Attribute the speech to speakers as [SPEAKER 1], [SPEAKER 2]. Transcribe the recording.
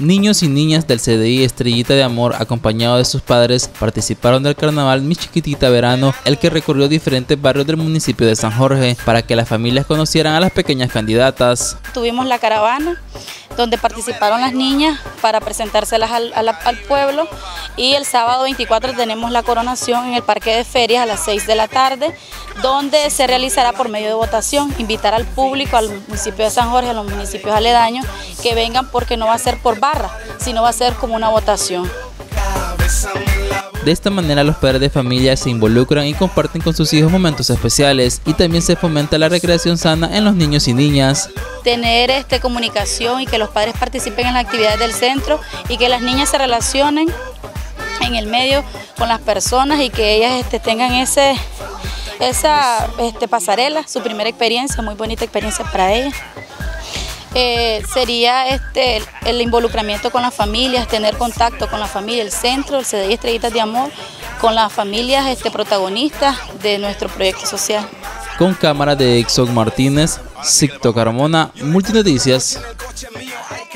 [SPEAKER 1] Niños y niñas del CDI Estrellita de Amor, acompañados de sus padres, participaron del carnaval Mi Chiquitita Verano, el que recorrió diferentes barrios del municipio de San Jorge para que las familias conocieran a las pequeñas candidatas.
[SPEAKER 2] Tuvimos la caravana donde participaron las niñas para presentárselas al, al, pueblo y el sábado 24 tenemos la coronación en el Parque de Ferias a las 6 de la tarde, donde se realizará por medio de votación, invitar al público, al municipio de San Jorge, a los municipios aledaños, que vengan porque no va a ser por barra, sino va a ser como una votación.
[SPEAKER 1] De esta manera los padres de familia se involucran y comparten con sus hijos momentos especiales y también se fomenta la recreación sana en los niños y niñas.
[SPEAKER 2] Tener este, comunicación y que los padres participen en las actividades del centro y que las niñas se relacionen en el medio con las personas y que ellas este, tengan ese, esa este, pasarela, su primera experiencia, muy bonita experiencia para ellas. Eh, sería este, el involucramiento con las familias, tener contacto con la familia, el centro, el CDI Estrellitas de Amor, con las familias este, protagonistas de nuestro proyecto social.
[SPEAKER 1] Con cámara de Exxon Martínez, Sicto Carmona, Multinoticias.